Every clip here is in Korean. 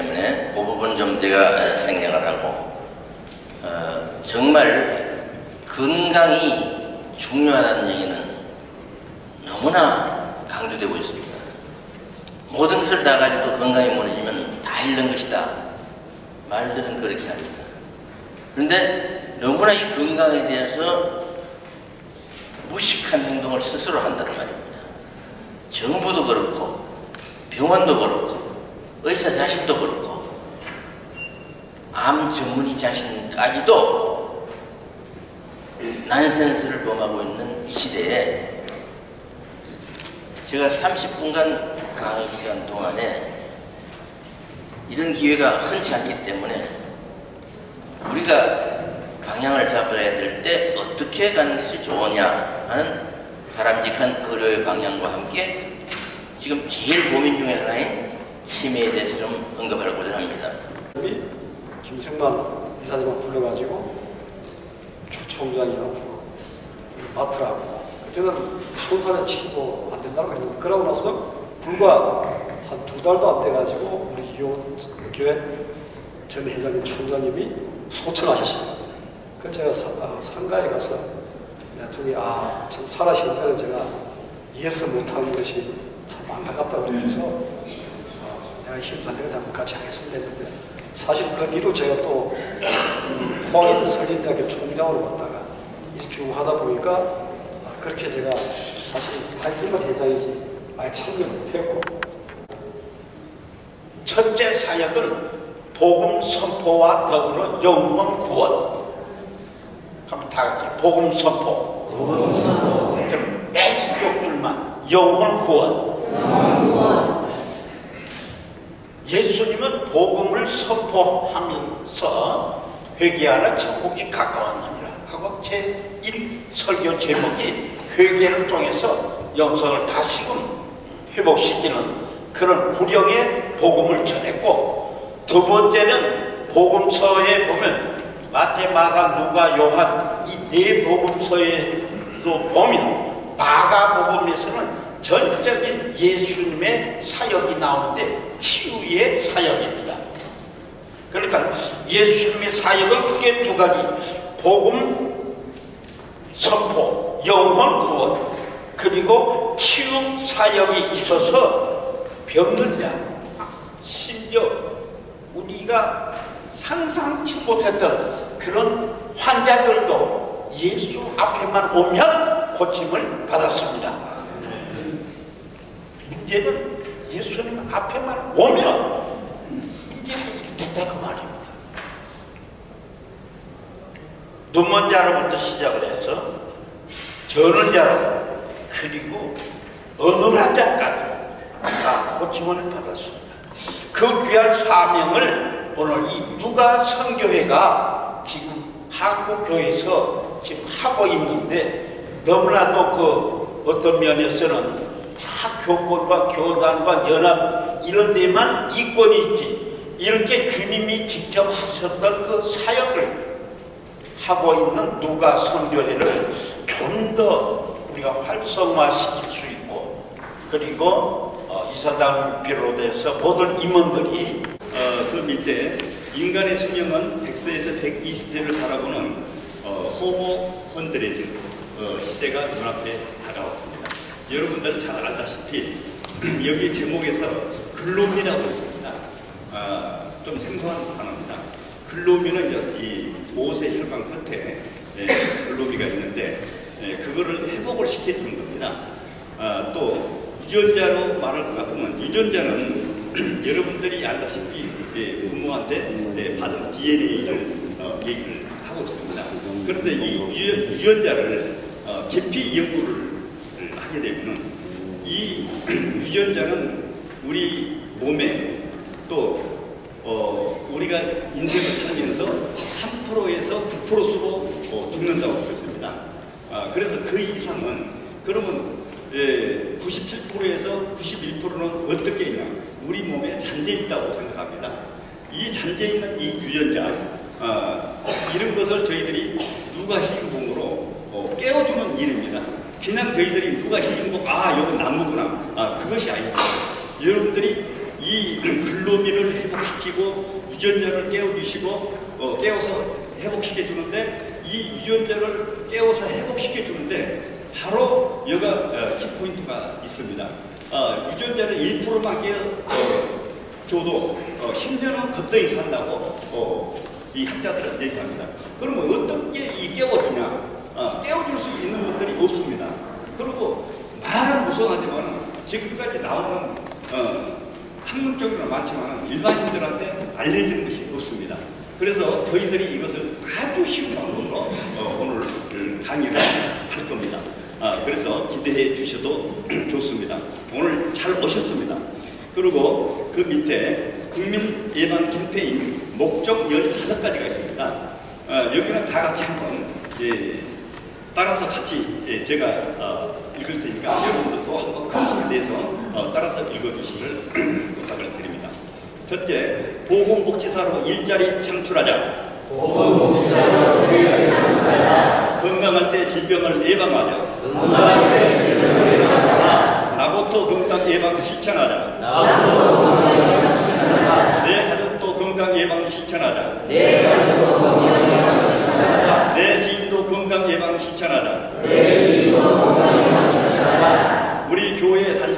때문에 그 부분 좀 제가 생략을 하고 어, 정말 건강이 중요하다는 얘기는 너무나 강조되고 있습니다. 모든 것을 다 가지고 건강이 무너지면 다 잃는 것이다. 말들은 그렇게 합니다. 그런데 너무나 이 건강에 대해서 무식한 행동을 스스로 한다는 말입니다. 정부도 그렇고 병원도 그렇고 의사 자신도 그렇고 암 전문의 자신까지도 난센스를 범하고 있는 이 시대에 제가 30분간 강의 시간 동안에 이런 기회가 흔치 않기 때문에 우리가 방향을 잡아야 될 때 어떻게 가는 것이 좋으냐 하는 바람직한 의료의 방향과 함께 지금 제일 고민 중에 하나인 치매에 대해서 좀 언급하려고자 합니다. 김승만 이사장을 불러가지고 주총장이라고 맡으라고 그때는 손살에 치고 안 된다고 했는데 그러고 나서 불과 한 두 달도 안 돼가지고 우리 요 교회 전 회장님 총장님이 소천하셨습니다. 그래서 제가 사, 아, 상가에 가서 나중에 아, 참 살아시는 때는 제가 이해서 못하는 것이 참 안타깝다 그러면서 안 되고 참 같이 하겠습니다 했는데 사실 그 뒤로 제가 또 포항에 설린대학교 총장으로 갔다가 일주 하다 보니까 아, 그렇게 제가 사실 발표만 대장이지 많이 참여 못했고 첫째 사역은 복음 선포와 더불어 영원 구원. 한번 다 같이 복음 선포. 맨 이쪽 줄만 영원 구원. 예수님은 복음을 선포하면서 회개하라 천국이 가까웠느니라 하고 제1 설교 제목이 회개를 통해서 영성을 다시금 회복시키는 그런 구령의 복음을 전했고 두 번째는 복음서에 보면 마태, 마가, 누가, 요한 이 네 복음서에도 보면 마가복음에서는 전적인 예수님의 사역이 나오는데 치유의 사역입니다. 그러니까 예수님의 사역은 크게 두 가지. 복음 선포, 영혼 구원. 그리고 치유 사역이 있어서 병든 자 심지어 우리가 상상치 못했던 그런 환자들도 예수 앞에만 오면 고침을 받았습니다. 문제는 예수님 앞에만 오면 됐다 그 말입니다. 눈먼 자로부터 시작을 해서 저는 자로 그리고 어눌한 자까지 다 고침을 받았습니다. 그 귀한 사명을 오늘 이 누가 선교회가 지금 한국 교회에서 지금 하고 있는데 너무나도 그 어떤 면에서는 다 교권과 교단과 연합 이런 데만 이권이 있지 이렇게 주님이 직접 하셨던 그 사역을 하고 있는 누가 선교회를 좀 더 우리가 활성화시킬 수 있고 그리고 어, 이사장 비롯해서 모든 임원들이 어, 그 밑에 인간의 수명은 100세에서 120세를 바라보는 어, 호모 헌드레드 어, 시대가 눈앞에 다가왔습니다. 여러분들 잘 알다시피 여기 제목에서 글로미라고 있습니다. 아, 좀 생소한 단어입니다. 글로미는 이 모세 혈관 끝에 예, 글로미가 있는데 예, 그거를 회복을 시켜주는 겁니다. 아, 또 유전자로 말할 것 같으면 유전자는 여러분들이 알다시피 예, 부모한테 예, 받은 DNA를 어, 얘기를 하고 있습니다. 그런데 이 유, 유전자를 어, 깊이 연구를 하게 되면 이 유전자는 우리 몸에 또 어, 우리가 인생을 살면서 3%에서 9%수로 어, 죽는다고 그랬습니다. 아, 그래서 그 이상은 그러면 예, 97%에서 91%는 어떻게 있냐? 우리 몸에 잠재 있다고 생각합니다. 이 잠재 있는 이 유전자 아, 이런 것을 저희들이 누가 힐링봉으로 어, 깨워주는 일입니다. 그냥 저희들이 누가 힐링봉 아 이거 나무구나 아 그것이 아닙니다. 여러분들이 이 글로비를 회복시키고 유전자를 깨워주시고 어, 깨워서 회복시켜 주는데 이 유전자를 깨워서 회복시켜 주는데 바로 여가 어, 키포인트가 있습니다. 어, 유전자를 1%만 깨워 어, 줘도 어, 10년은 거뜬히 산다고 어, 이 학자들은 얘기합니다. 그러면 어떻게 이 깨워주냐? 어, 깨워줄 수 있는 분들이 없습니다. 그리고 말은 무성하지만 지금까지 나오는 어, 학문적으로는 많지만 일반인들한테 알려지는 것이 없습니다. 그래서 저희들이 이것을 아주 쉬운 방법으로 어, 오늘 강의를 할 겁니다. 아, 그래서 기대해 주셔도 좋습니다. 오늘 잘 오셨습니다. 그리고 그 밑에 국민 예방 캠페인 목적 15가지가 있습니다. 어, 여기는 다 같이 한번 예, 따라서 같이 예, 제가 어, 읽을 테니까 여러분들도 한번 큰 소리 내서 어, 따라서 읽어주시기를 부탁을 드립니다. 첫째, 보건복지사로 일자리 창출하자. 건강할 때 질병을 예방하자. 나부터 건강 예방 실천하자. 내 가족도 건강 예방 실천하자. 내 지인도 건강 예방 실천하자. 우리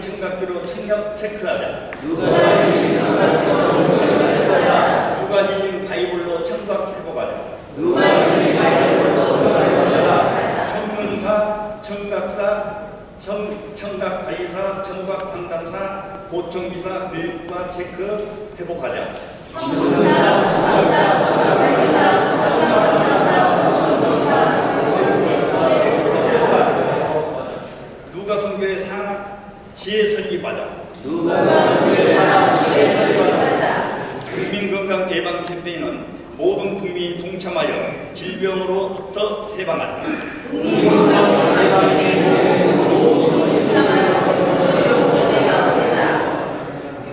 청각기로 청각 체크하자. 누가 힐링 바이블로 청각 회복하자. 청문사, 청각사, 청, 청각관리사, 청각상담사, 보청기사, 교육과 체크 회복하자. 누가 선교의 산업 지혜 설립하자. 국민건강 예방 캠페인은 모든 국민이 동참하여 질병으로부터 해방하자.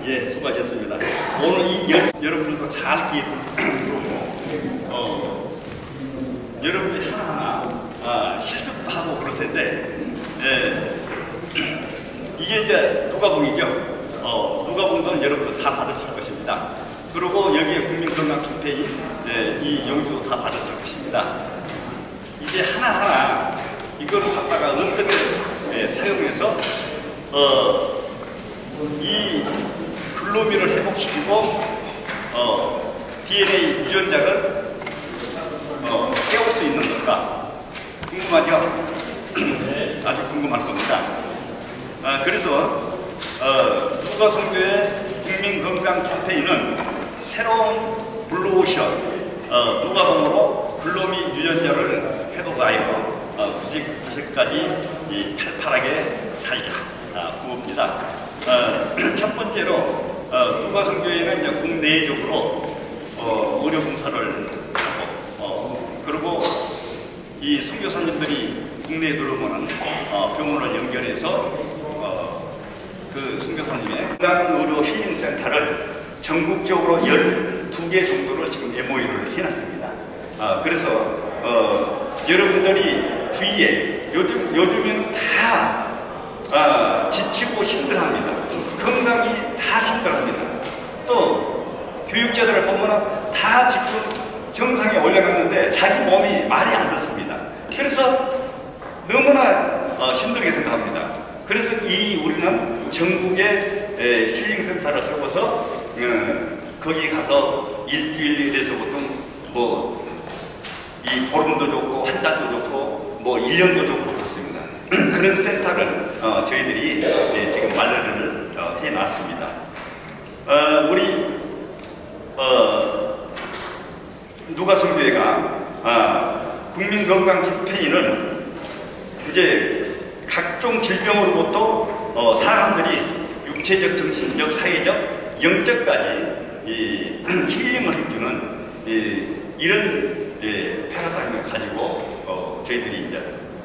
예, 수고하셨습니다. 오늘 이 여, 여러분들도 잘 기회 들고, 어, 여러분들이 하나하나 아, 실습도 하고 그럴 텐데, 예, 이게 이제 누가복이죠. 어, 누가복은 여러분들 다 받았을 것입니다. 그리고 여기에 국민건강 캠페인 예, 이 용지도 다 것입니다. 이제 하나하나 이거를 갖다가 어떻게 예, 사용해서 어, 이 글로미를 회복시키고 어, DNA 유전자를 어, 깨울 수 있는 건가 궁금하죠? 아주 궁금할 겁니다. 아, 그래서 어, 누가 선교의 국민건강 캠페인은 새로운 블루오션 어, 누가봉으로 글로미 유전자를 회복하여 어, 90, 90까지 이 팔팔하게 살자 아, 구호입니다. 어, 첫 번째로 어, 누가 선교회는 이제 국내적으로 어, 의료 봉사를 하고 어, 그리고 이 선교사님들이 국내에 들어오면 어, 병원을 연결해서 어, 그 선교사님의 건강의료 힐링센터를 전국적으로 12개 정도를 지금 MOU를 해놨습니다. 아, 그래서 어, 여러분들이 주위에 요즘, 요즘에는 다 아, 지치고 힘들어합니다. 건강이 다 힘들어합니다. 또 교육자들을 보면 다 지금 정상에 올라갔는데 자기 몸이 말이 안 듣습니다. 그래서 너무나 어, 힘들게 생각합니다. 그래서 이 우리는 전국에 에, 힐링센터를 세워서 어, 거기 가서 일주일에서 보통 뭐 이 보름도 좋고 한 달도 좋고 뭐 1년도 좋고 그렇습니다. 그런 센터를 어, 저희들이 예, 지금 마련을 어, 해놨습니다. 어, 우리 어, 누가 선교회가 아, 국민건강 캠페인을 이제 각종 질병으로부터 어, 사람들이 육체적, 정신적, 사회적 영적까지 이 힐링을 해주는 이, 이런 예, 패러다임을 가지고 어, 저희들이 이제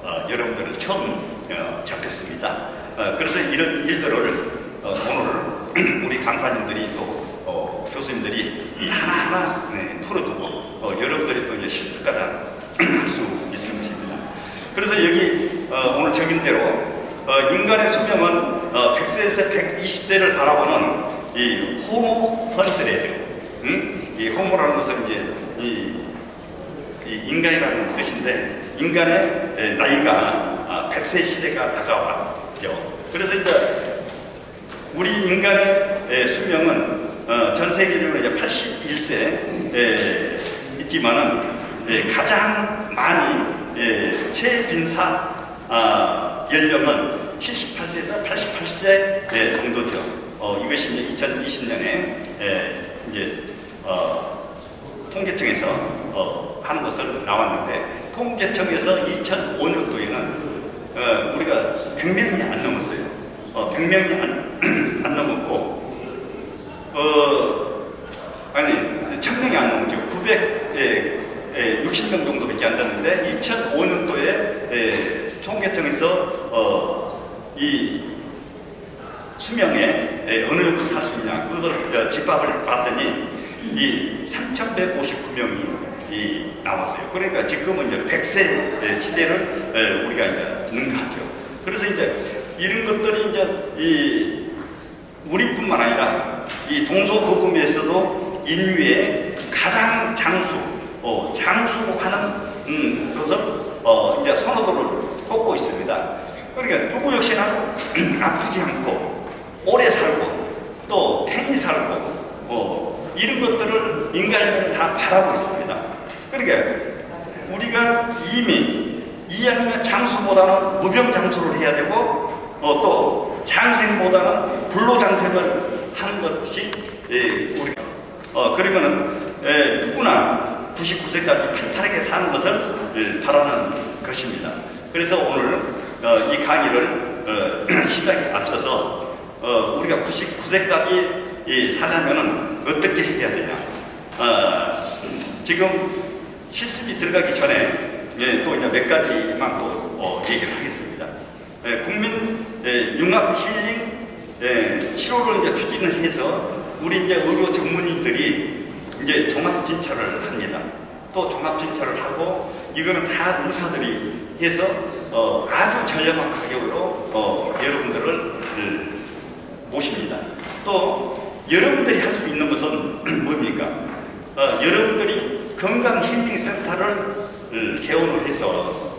어, 여러분들을 처음 어, 접했습니다. 어, 그래서 이런 일들을 어, 오늘 우리 강사님들이 또 어, 교수님들이 이 하나하나 네, 풀어주고 어, 여러분들이 또 이제 실습까지 할수 있는 것입니다. 그래서 여기 어, 오늘 적인 대로 어, 인간의 수명은 어, 100세에서 120세를 바라보는 이 호모 헌드레드 응? 이 호모라는 것은 이제 이, 이 인간이라는 뜻인데 인간의 에, 나이가 아, 100세 시대가 다가왔죠. 그래서 이제 우리 인간의 에, 수명은 어, 전 세계적으로 이제 81세 있지만은 에, 가장 많이 에, 최빈사 아, 연령은 78세에서 88세 에, 정도죠. 어, 이것이 이제 2020년에 이제 어, 통계청에서 어, 하는 것을 나왔는데 통계청에서 2005년도에는 어, 우리가 100명이 안 넘었어요. 어, 100명이 안, 안 넘었고 어, 아니 1000명이 안 넘었죠. 960명 정도밖에 안 됐는데 2005년도에 통계청에서 어, 이 수명에 에, 어느 정도 살 수 있냐 그것을 어, 집합을 봤더니 이 3,159명이 이 나왔어요. 그러니까 지금은 이제 100세 시대를 에, 우리가 이제 능가하죠. 그래서 이런 것들이 이제 이 우리뿐만 아니라 이 동서고금에서도 인류의 가장 장수, 어, 장수하는 음, 것을 어, 이제 선호도를 꼽고 있습니다. 그러니까 누구 역시나 아프지 않고 오래 살고 또 편히 살고 어, 이런 것들을 인간이 다 바라고 있습니다. 그러니까 우리가 이미 이왕이면 장수보다는 무병장수를 해야 되고 어, 또 장생보다는 불로장생을 하는 것이 예, 우리가 어, 그러면은 예, 누구나 99세까지 팔팔하게 사는 것을 예, 바라는 것입니다. 그래서 오늘 어, 이 강의를 어, 시작에 앞서서 어, 우리가 99세까지 이 살려면은 어떻게 해야 되냐? 어, 지금 실습이 들어가기 전에 예, 또 이제 몇 가지만 또 어, 얘기를 하겠습니다. 예, 국민 예, 융합 힐링 예, 치료를 이제 추진을 해서 우리 이제 의료 전문의들이 이제 종합 진찰을 합니다. 또 종합 진찰을 하고 이거는 다 의사들이 해서 어, 아주 저렴한 가격으로 어, 여러분들을 음, 모십니다. 또 여러분들이 할 수 있는 것은 뭡니까? 어, 여러분들이 건강 힐링 센터를 음, 개원을 해서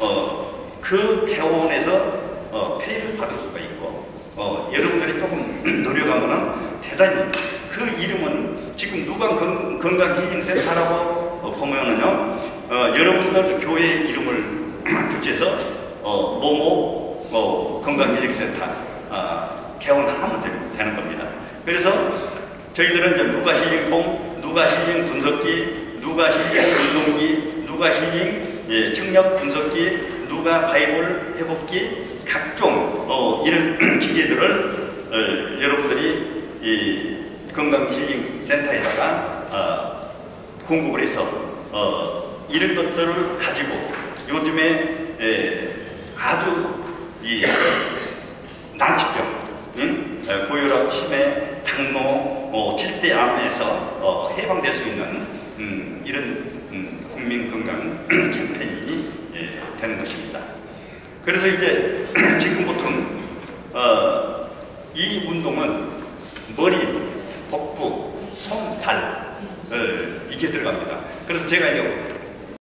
어, 그 개원에서 어, 페이를 받을 수가 있고 어, 여러분들이 조금 노력하면 대단히 그 이름은 지금 누가 건, 건강 힐링 센터라고 어, 보면은요 어, 여러분들 교회 이름을 붙여서 어, 모모 어, 건강 힐링 센터 아, 개원하면 되는 겁니다. 그래서 저희들은 이제 누가 힐링봉, 누가 힐링 분석기, 누가 힐링 운동기, 누가 힐링 예, 청력 분석기, 누가 바이블 회복기, 각종 어, 이런 기계들을 어, 여러분들이 이 건강 힐링 센터에다가 어, 공급을 해서 어, 이런 것들을 가지고 요즘에 예, 아주 이 난치병, 응? 에, 고혈압, 치매, 당뇨, 어, 질대암에서 어, 해방될 수 있는 음, 이런 음, 국민 건강 캠페인이 예, 되는 것입니다. 그래서 이제 지금부터 어, 이 운동은 머리, 복부, 손, 발 어, 이게 들어갑니다. 그래서 제가 이제